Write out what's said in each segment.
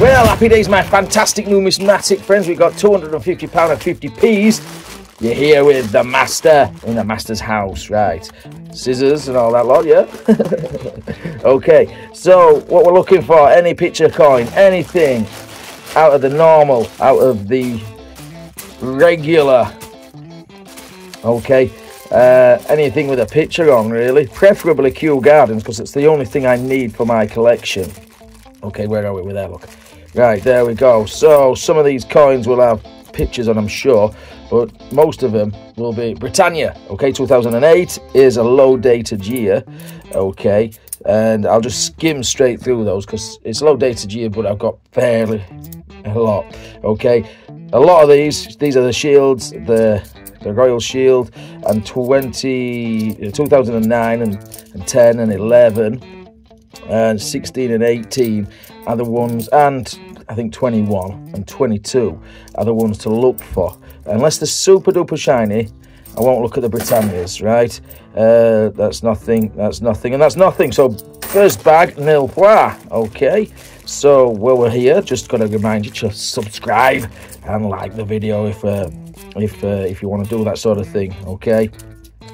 Well, happy days, my fantastic numismatic friends. We've got £250 and 50p's. You're here with the master in the master's house, right? Scissors and all that lot, yeah? okay, so what we're looking for any picture coin, anything out of the normal, out of the regular. Okay, uh, anything with a picture on, really. Preferably Kew Gardens because it's the only thing I need for my collection. Okay, where are we with that? Look. Right, there we go. So, some of these coins will have pictures on, I'm sure, but most of them will be Britannia. Okay, 2008 is a low dated year. Okay, and I'll just skim straight through those because it's a low dated year, but I've got fairly a lot. Okay, a lot of these, these are the shields, the the Royal Shield, and 20, 2009 and, and 10 and 11, and 16 and 18 are the ones, and I think 21 and 22 are the ones to look for. Unless they're super duper shiny, I won't look at the Britannias, right? Uh, that's nothing, that's nothing, and that's nothing. So, first bag, nil point. Okay, so while we're here, just got to remind you to subscribe and like the video if. Uh, if uh, if you want to do that sort of thing okay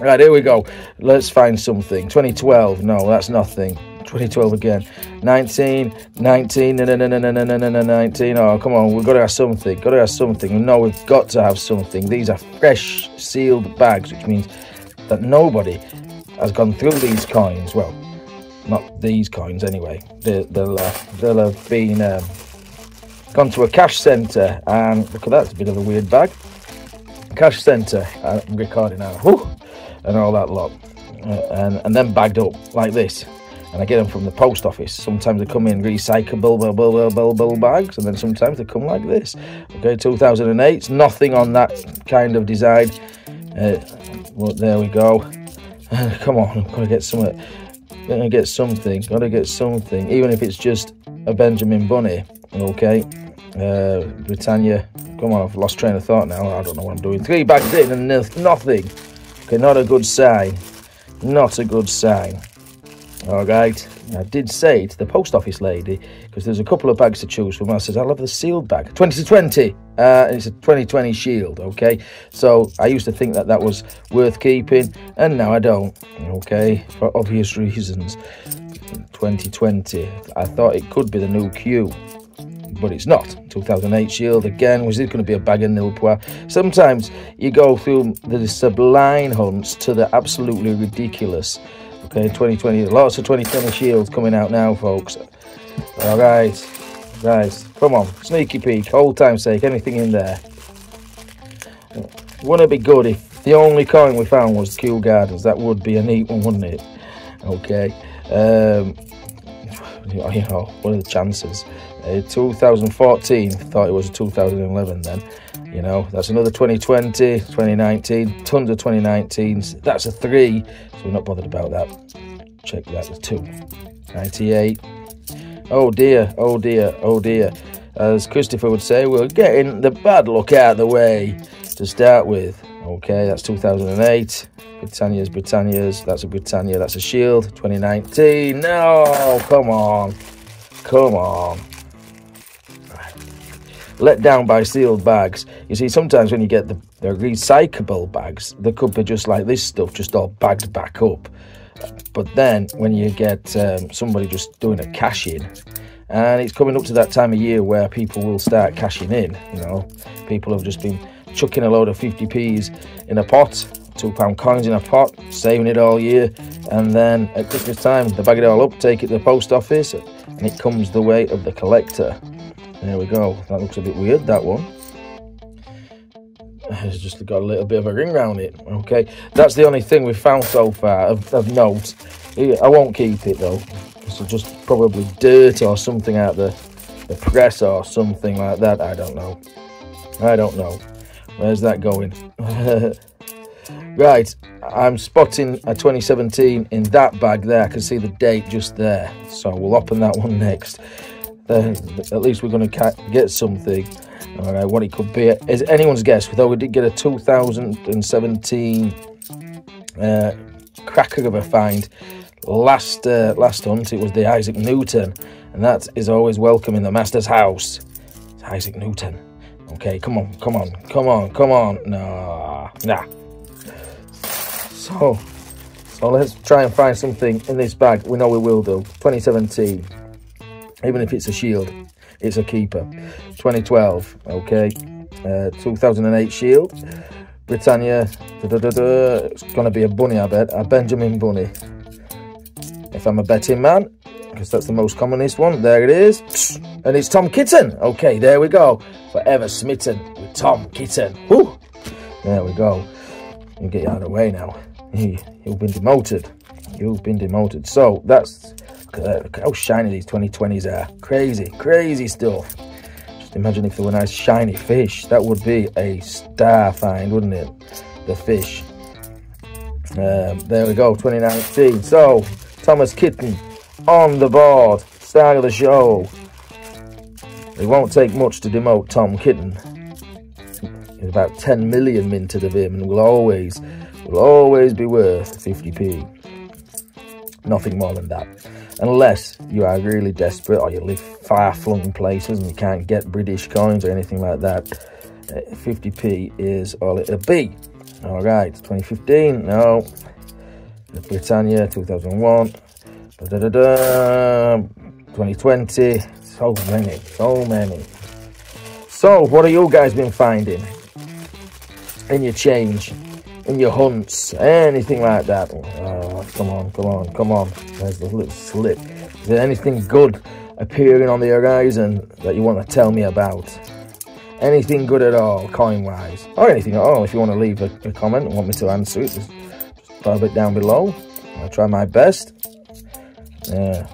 right here we go let's find something 2012 no that's nothing 2012 again 19 19 no no no no no no no no 19 oh come on we've got to have something got to have something no we've got to have something these are fresh sealed bags which means that nobody has gone through these coins well not these coins anyway they, will uh, they'll have been um, gone to a cash centre and look at that it's a bit of a weird bag cash centre. I'm recording now. And all that lot. Uh, and, and then bagged up like this. And I get them from the post office. Sometimes they come in recyclable blah, blah, blah, blah, bags, and then sometimes they come like this. Okay, 2008, nothing on that kind of design. Uh, well, there we go. come on, I'm gonna get some. Gonna get something. Gotta get something, even if it's just a Benjamin Bunny. Okay, uh, Britannia Come on, I've lost train of thought now. I don't know what I'm doing. Three bags in and nothing. Okay, not a good sign. Not a good sign. All right. I did say to the post office lady, because there's a couple of bags to choose from. I said, I'll have the sealed bag. twenty 2020. Uh, it's a 2020 shield, okay? So I used to think that that was worth keeping, and now I don't, okay? For obvious reasons. 2020. I thought it could be the new Kew but it's not. 2008 Shield again, was it going to be a bag of Nilpois? Sometimes you go through the sublime hunts to the absolutely ridiculous. Okay, 2020, lots of 2020 Shields coming out now, folks. All right, guys, come on, sneaky peek, old time sake, anything in there. Wouldn't it be good if the only coin we found was Kew Gardens? That would be a neat one, wouldn't it? Okay. Um, you know, what are the chances? Uh, 2014, thought it was 2011 then. You know, that's another 2020, 2019, tons of 2019s. That's a three, so we're not bothered about that. Check that, there's two. 98. Oh dear, oh dear, oh dear. As Christopher would say, we're getting the bad luck out of the way to start with. Okay, that's 2008. Britannia's, Britannia's. That's a Britannia, that's a Shield. 2019. No, come on. Come on let down by sealed bags. You see, sometimes when you get the, the recyclable bags, they could be just like this stuff, just all bagged back up. But then when you get um, somebody just doing a cash in, and it's coming up to that time of year where people will start cashing in, you know, people have just been chucking a load of 50p's in a pot, two pound coins in a pot, saving it all year, and then at Christmas time they bag it all up, take it to the post office, and it comes the way of the collector. There we go. That looks a bit weird, that one. It's just got a little bit of a ring around it. Okay, that's the only thing we've found so far of, of note. I won't keep it though. It's just probably dirt or something out the, the press or something like that. I don't know. I don't know. Where's that going? right, I'm spotting a 2017 in that bag there. I can see the date just there. So we'll open that one next at least we're going to get something. All right, what it could be is anyone's guess. Though we did get a 2017 uh, cracker of a find last uh, last hunt. It was the Isaac Newton, And that is always welcome in the Master's house. It's Isaac Newton. Okay, come on, come on, come on, come on. Nah, nah. So, so let's try and find something in this bag. We know we will do. 2017. Even if it's a shield, it's a keeper. 2012, okay. Uh, 2008 shield. Britannia. Da, da, da, it's going to be a bunny, I bet. A Benjamin Bunny. If I'm a betting man, because that's the most commonest one. There it is. And it's Tom Kitten. Okay, there we go. Forever smitten with Tom Kitten. There we go. You get out of the way now. You've been demoted. You've been demoted. So that's look how shiny these 2020s are. Crazy, crazy stuff. Just imagine if there were nice shiny fish. That would be a star find, wouldn't it? The fish. Um, there we go, 2019. So, Thomas Kitten on the board. Start of the show. It won't take much to demote Tom Kitten. It's about 10 million minted of him and will always, will always be worth 50p. Nothing more than that. Unless you are really desperate or you live far-flung places and you can't get British coins or anything like that. 50p uh, is all it'll be. All right, 2015, no. Britannia, 2001. Da, da, da, 2020, so many, so many. So, what have you guys been finding in your change, in your hunts, anything like that? Oh, come on, come on, come on. There's the little slip. Is there anything good appearing on the horizon that you want to tell me about? Anything good at all, coin-wise? Or anything at all, if you want to leave a, a comment and want me to answer it, just drop it down below. I'll try my best. Yeah,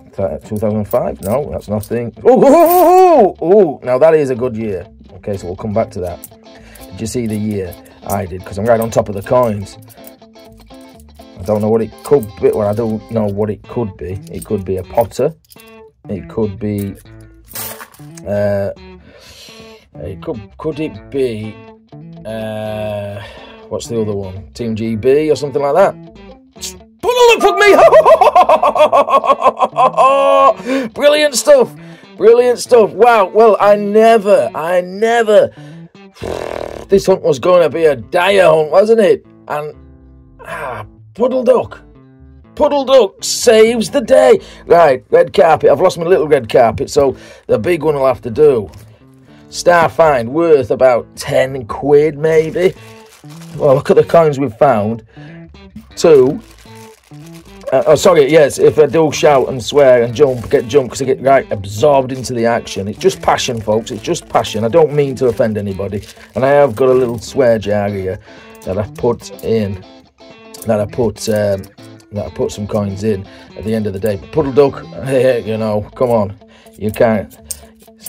2005? No, that's nothing. Oh, oh, oh, oh, now that is a good year. Okay, so we'll come back to that. Did you see the year? I did, because I'm right on top of the coins. I don't know what it could be. Well, I don't know what it could be. It could be a potter. It could be... Uh, it could, could it be... Uh, what's the other one? Team GB or something like that? look, fuck me! Brilliant stuff. Brilliant stuff. Wow. Well, I never, I never. This hunt was going to be a dire hunt, wasn't it? And ah, Puddle Duck. Puddle Duck saves the day. Right, red carpet. I've lost my little red carpet, so the big one will have to do. Star find worth about 10 quid, maybe. Well, look at the coins we've found. Two, uh, oh, sorry, yes, if I do shout and swear and jump, get jumped because I get right absorbed into the action. It's just passion, folks. It's just passion. I don't mean to offend anybody. And I have got a little swear jar here that I put in, that I put, um, that I put some coins in at the end of the day. But Puddle Duck, you know, come on. You can't,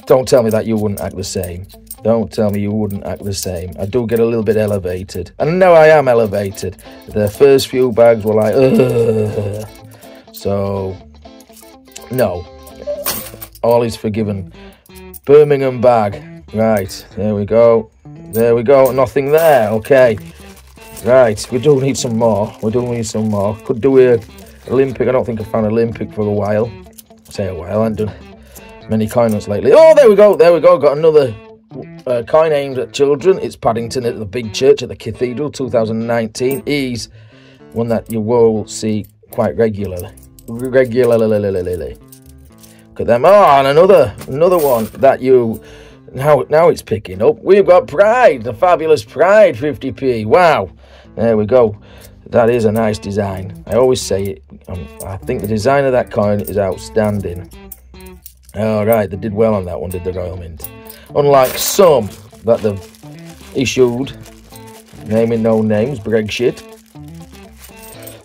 don't tell me that you wouldn't act the same. Don't tell me you wouldn't act the same. I do get a little bit elevated. And now I am elevated. The first few bags were like, Ugh. So, no. All is forgiven. Birmingham bag. Right, there we go. There we go. Nothing there. Okay. Right, we do need some more. We do need some more. Could do a Olympic. I don't think I've found Olympic for a while. Say a while. I haven't done many coins lately. Oh, there we go. There we go. Got another uh, kind aimed at children. It's Paddington at the Big Church at the Cathedral 2019. Is one that you will see quite regularly. Regularly. Look at them. Oh, and another another one that you now now it's picking up. We've got Pride, the fabulous Pride 50p. Wow. There we go. That is a nice design. I always say it. Um, I think the design of that coin is outstanding. All right, they did well on that one, did the Royal Mint unlike some that they've issued, naming no names, Brexit.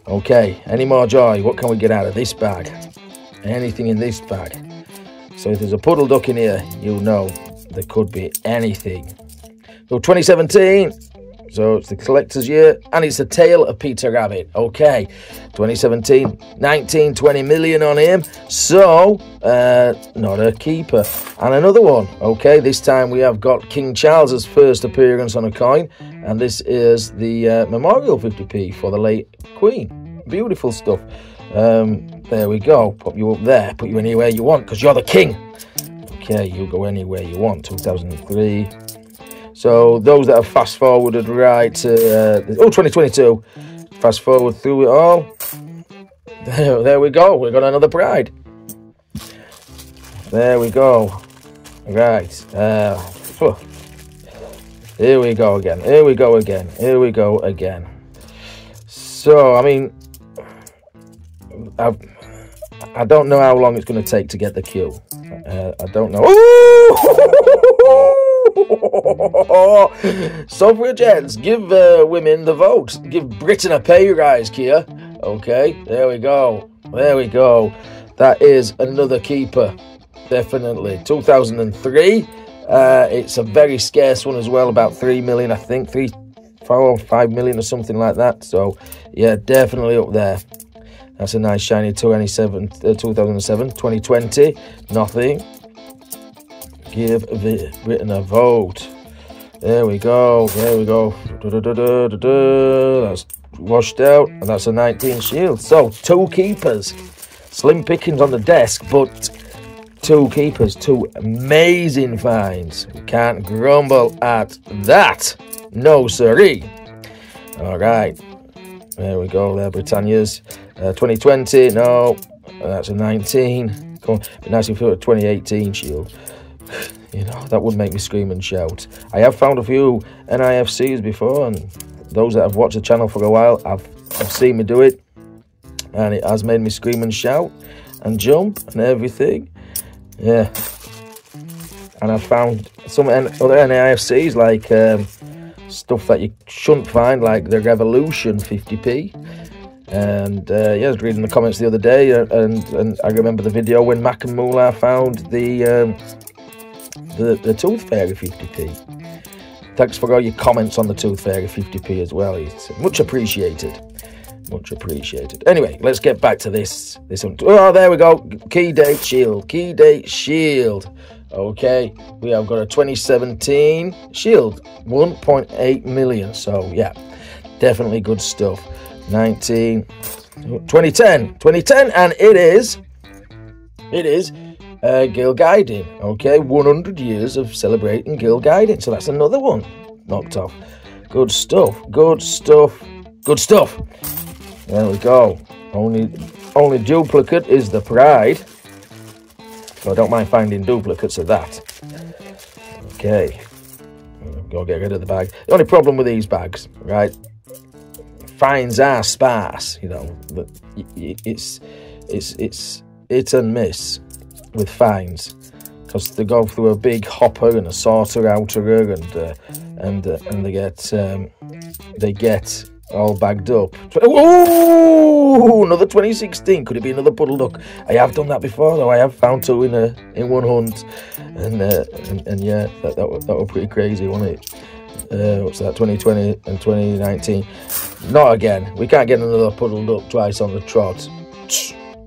Okay, any more joy? What can we get out of this bag? Anything in this bag? So if there's a puddle duck in here, you'll know there could be anything. So 2017, so it's the collector's year, and it's the tale of Peter Rabbit. Okay, 2017, 19, 20 million on him. So, uh, not a keeper. And another one. Okay, this time we have got King Charles's first appearance on a coin, and this is the uh, Memorial 50p for the late Queen. Beautiful stuff. Um, there we go. Put you up there. Put you anywhere you want because you're the king. Okay, you go anywhere you want. 2003. So those that have fast forwarded right to uh, oh 2022, fast forward through it all. There, there we go. We've got another Pride. There we go. Right. Uh, here we go again. Here we go again. Here we go again. So I mean, I I don't know how long it's going to take to get the Kew. Uh, I don't know. Suffragettes, give uh, women the vote. Give Britain a pay rise, Kia. Okay, there we go. There we go. That is another keeper. Definitely. 2003. Uh, it's a very scarce one as well, about 3 million, I think. 3, 4 5 million or something like that. So, yeah, definitely up there. That's a nice shiny 27, uh, 2007. 2020, nothing. Give the written a vote. There we go. There we go. That's washed out, and that's a 19 shield. So, two keepers. Slim pickings on the desk, but two keepers, two amazing finds. We can't grumble at that. No, siree. All right. There we go, there, Britannia's. Uh, 2020, no, that's a 19. Come on, be nice if a 2018 shield. You know, that would make me scream and shout. I have found a few NIFCs before, and those that have watched the channel for a while, I've, I've seen me do it, and it has made me scream and shout and jump and everything. Yeah. And I've found some other NIFCs like um, stuff that you shouldn't find, like the Revolution 50p. And uh, yeah, I was reading the comments the other day, uh, and, and I remember the video when Mac and Moolah found the um, the, the Tooth Fairy 50p. Thanks for all your comments on the Tooth Fairy 50p as well. It's much appreciated. Much appreciated. Anyway, let's get back to this. This one. Oh, there we go. Key date shield. Key date shield. Okay, we have got a 2017 shield, 1.8 million. So yeah, definitely good stuff. 19, 2010, 2010, and it is, it is uh, Girl Guiding. Okay, 100 years of celebrating Girl Guiding. So that's another one knocked off. Good stuff. Good stuff. Good stuff. There we go. Only, only duplicate is the pride. So I don't mind finding duplicates of that. Okay. Go get rid of the bag. The only problem with these bags, right? Finds are sparse, you know, it's it's it's it's and miss with fines because they go through a big hopper and a sorter outer and uh, and uh, and they get um, they get all bagged up. Oh, another 2016. Could it be another puddle duck? I have done that before, though. I have found two in a in one hunt, and uh, and, and, yeah, that that, that was pretty crazy, wasn't it? Uh, what's that? 2020 and 2019. Not again. We can't get another puddle duck twice on the trot.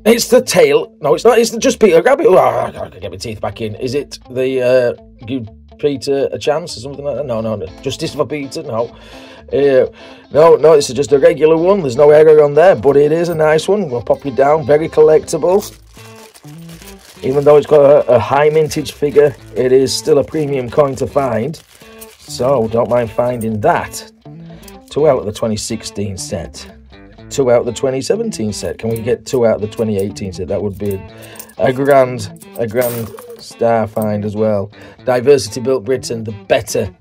It's the tale. No, it's not. It's just Peter. Grab it. Oh, I gotta get my teeth back in. Is it the uh, give Peter a chance or something like that? No, no, no. Justice for Peter. No. Uh, no, no, this is just a regular one. There's no error on there, but it is a nice one. We'll pop you down. Very collectible. Even though it's got a, a high mintage figure, it is still a premium coin to find. So don't mind finding that. Two out of the 2016 set. Two out of the 2017 set. Can we get two out of the 2018 set? That would be a grand, a grand star find as well. Diversity built Britain, the better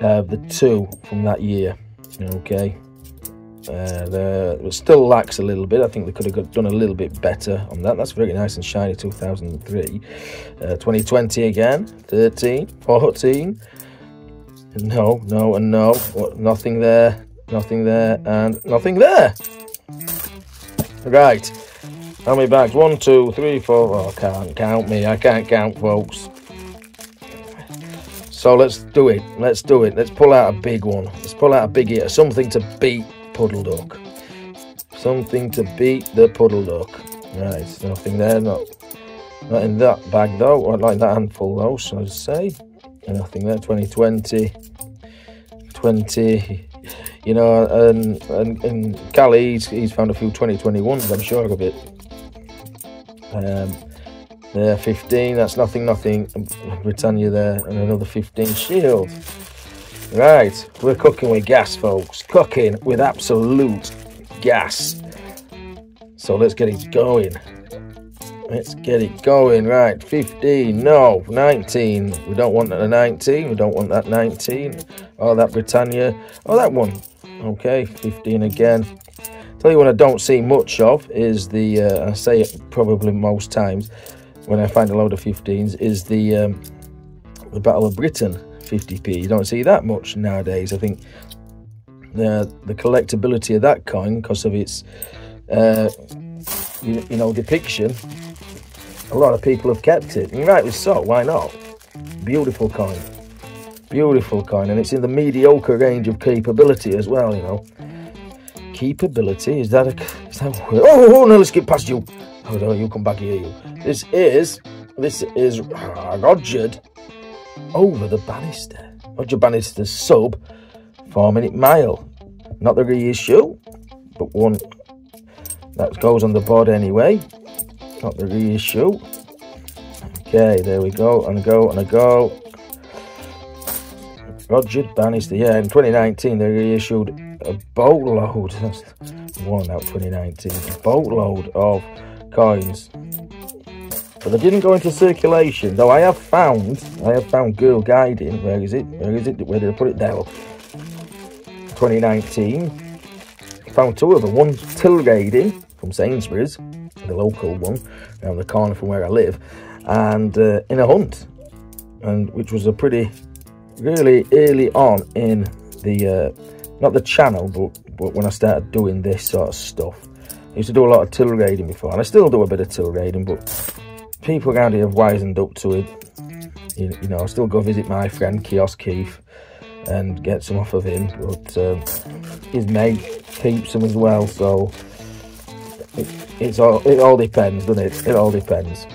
uh, the two from that year. Okay. Uh, it still lacks a little bit. I think they could have done a little bit better on that. That's very nice and shiny 2003. Uh, 2020 again. 13, 14. No, no, and no. Nothing there, nothing there, and nothing there. Right. How many bags? One, two, three, four. Oh, I can't count me. I can't count, folks. So let's do it. Let's do it. Let's pull out a big one. Let's pull out a big ear. Something to beat Puddle Duck. Something to beat the Puddle Duck. Right, nothing there. Not, not in that bag though. I like that handful though, so I'd say. Nothing there. 2020. 20. You know, and and, and Cali, he's, he's found a few 2021s, I'm sure of it. Um, there, 15, that's nothing, nothing. Britannia there, and another 15 shield. Right, we're cooking with gas, folks. Cooking with absolute gas. So let's get it going. Let's get it going. Right, 15, no, 19. We don't want that 19. We don't want that 19. Oh, that Britannia. Oh, that one. Okay, 15 again. Tell you what I don't see much of is the, uh, I say it probably most times when I find a load of 15s, is the, um, the Battle of Britain 50p. You don't see that much nowadays. I think the, the collectability of that coin, because of its, uh, you, you know, depiction, a lot of people have kept it, and rightly so, why not? Beautiful coin. Beautiful coin, and it's in the mediocre range of capability as well, you know. Capability, is that a... Is that a oh, oh, oh, no, let's get past you. Oh, no, you come back here, you. This is... This is Rogered over the banister. Roger Bannister's sub, four minute mile. Not the reissue, but one that goes on the board anyway not the reissue. Okay, there we go, and a go, and a go. Roger Bannister, yeah, in 2019 they reissued a boatload, that's one out 2019, a boatload of coins. But they didn't go into circulation, though I have found, I have found Girl Guiding, where is it, where is it, where did I put it there? 2019, found two of them, one till raiding from Sainsbury's, the local one around the corner from where I live, and uh, in a hunt, and which was a pretty really early on in the uh, not the channel, but but when I started doing this sort of stuff. I used to do a lot of till raiding before, and I still do a bit of till raiding, but people around here have wisened up to it. You, you know, I still go visit my friend Kiosk Keith and get some off of him, but um, his mate keeps them as well, so it, it's all it all depends, doesn't it? It all depends.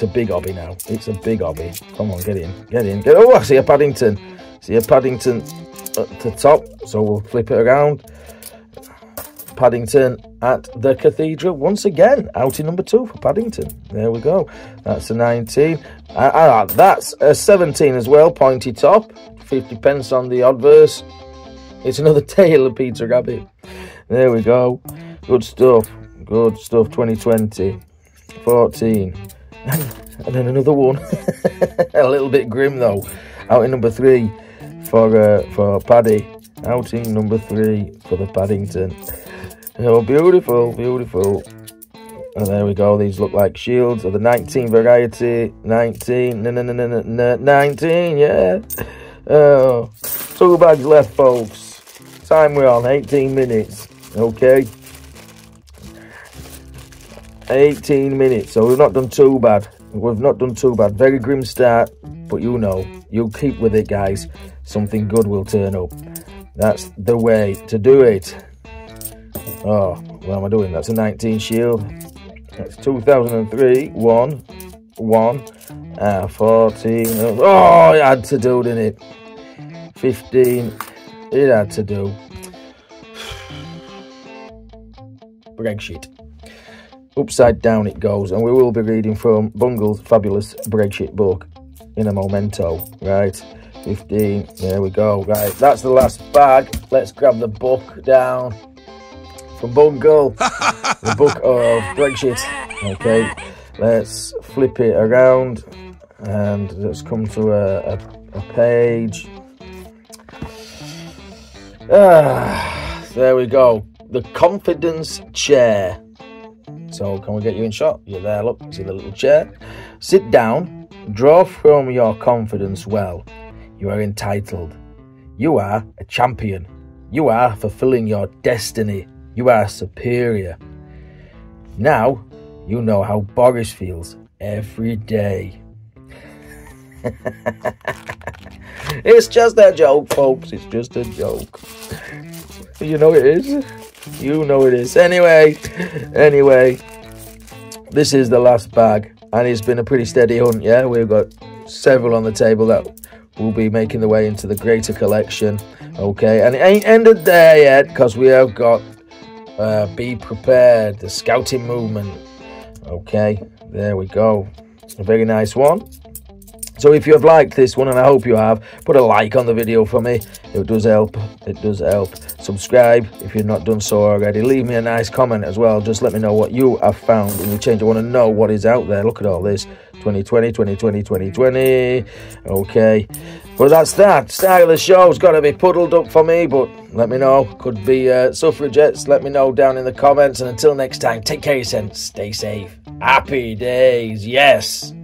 It's a big hobby now. It's a big hobby. Come on, get in, get in, get. Oh, I see a Paddington. See a Paddington at the top. So we'll flip it around. Paddington at the Cathedral once again. Outing number two for Paddington. There we go. That's a 19. Uh, uh, that's a 17 as well. Pointy top. 50 pence on the obverse. It's another tale of Peter Rabbit. There we go. Good stuff. Good stuff. 2020. 14. And, then another one. a little bit grim though. Outing number three for uh, for Paddy. Outing number three for the Paddington. Oh, beautiful, beautiful. And there we go. These look like shields of the 19 variety. 19. No, no, no, no, no, 19. Yeah. Oh, two bags left, folks. Time we're on 18 minutes. Okay. 18 minutes, so we've not done too bad. We've not done too bad. Very grim start, but you know, you'll keep with it, guys. Something good will turn up. That's the way to do it. Oh, what am I doing? That's a 19 shield. That's 2003. One, one, uh, 14. Oh, it had to do, didn't it? 15. It had to do. Brexit upside down it goes and we will be reading from Bungle's fabulous Brexit book in a memento right? 15 there we go right that's the last bag. Let's grab the book down from Bungle the book of Brexit. Okay let's flip it around and let's come to a, a, a page. Ah, there we go the confidence chair so can we get you in shot? You're there, look, see the little chair? Sit down, draw from your confidence well. You are entitled. You are a champion. You are fulfilling your destiny. You are superior. Now, you know how Boris feels every day. it's just a joke, folks. It's just a joke. You know it is. You know it is. Anyway, anyway, this is the last bag, and it's been a pretty steady hunt. Yeah, we've got several on the table that will be making the way into the greater collection. Okay, and it ain't ended there yet because we have got uh, Be Prepared, the scouting movement. Okay, there we go. A very nice one. So if you have liked this one, and I hope you have, put a like on the video for me. It does help. It does help. Subscribe if you've not done so already. Leave me a nice comment as well. Just let me know what you have found in the change. I want to know what is out there. Look at all this. 2020, 2020, 2020. Okay. But that's that. Start of the show's got to be Puddle Duck for me, but let me know. Could be uh, suffragettes. Let me know down in the comments. And until next time, take care of yourself. Stay safe. Happy days. Yes.